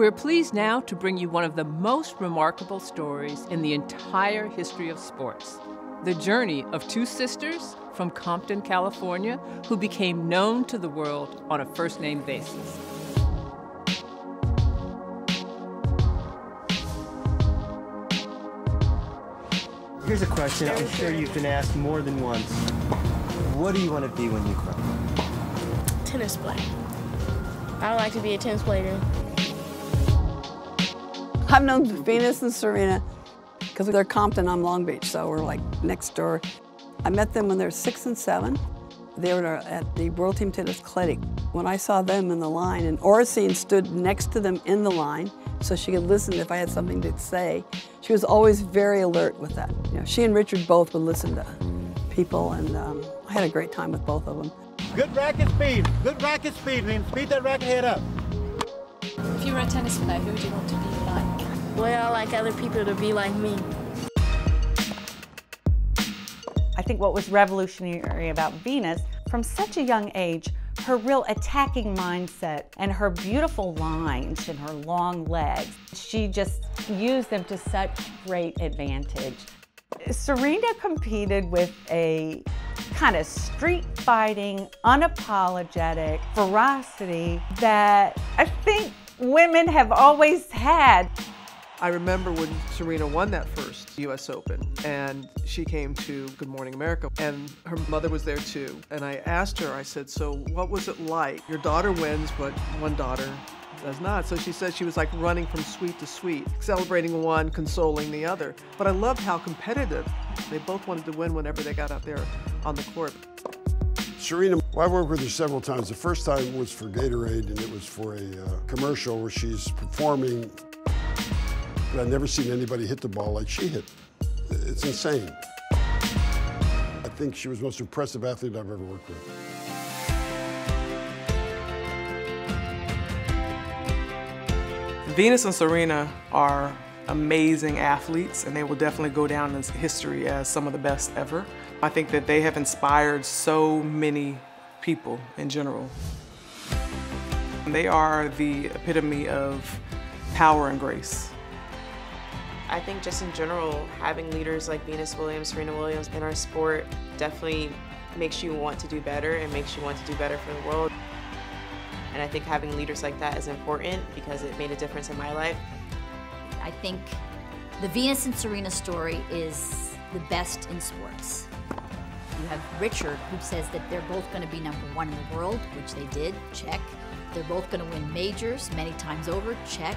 We're pleased now to bring you one of the most remarkable stories in the entire history of sports the journey of two sisters from Compton, California, who became known to the world on a first name basis. Here's a question I'm sure you've been asked more than once. What do you want to be when you grow up? Tennis player. I would like to be a tennis player. I've known Venus and Serena because they're Compton, I'm Long Beach, so we're like next door. I met them when they were six and seven. They were at the World Team Tennis Clinic. When I saw them in the line, and Oracene stood next to them in the line so she could listen if I had something to say. She was always very alert with that. You know, she and Richard both would listen to people, and um, I had a great time with both of them. Good racket speed. Good racket speed. We speed that racket head up. If you were a tennis player, who would you want to be like? Well, I like other people to be like me. I think what was revolutionary about Venus, from such a young age, her real attacking mindset and her beautiful lines and her long legs, she just used them to such great advantage. Serena competed with a kind of street fighting, unapologetic ferocity that I think women have always had. I remember when Serena won that first US Open and she came to Good Morning America and her mother was there too. And I asked her, I said, So what was it like? Your daughter wins, but one daughter does not. So she said she was like running from suite to suite, celebrating one, consoling the other. But I loved how competitive they both wanted to win whenever they got out there on the court. Serena, well, I worked with her several times. The first time was for Gatorade, and it was for a uh, commercial where she's performing but I've never seen anybody hit the ball like she hit. It's insane. I think she was the most impressive athlete I've ever worked with. Venus and Serena are amazing athletes and they will definitely go down in history as some of the best ever. I think that they have inspired so many people in general. They are the epitome of power and grace. I think just in general, having leaders like Venus Williams, Serena Williams in our sport definitely makes you want to do better and makes you want to do better for the world. And I think having leaders like that is important because it made a difference in my life. I think the Venus and Serena story is the best in sports. You have Richard, who says that they're both going to be number one in the world, which they did, check. They're both going to win majors many times over, check.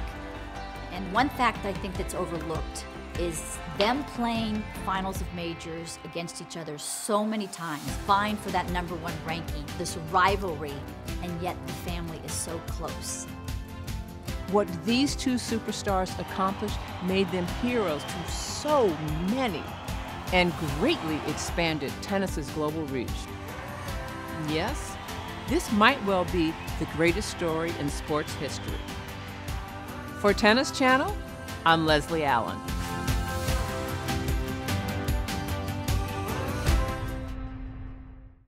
And one fact I think that's overlooked is them playing finals of majors against each other so many times, vying for that number one ranking, this rivalry, and yet the family is so close. What these two superstars accomplished made them heroes to so many and greatly expanded tennis's global reach. Yes, this might well be the greatest story in sports history. For Tennis Channel, I'm Leslie Allen.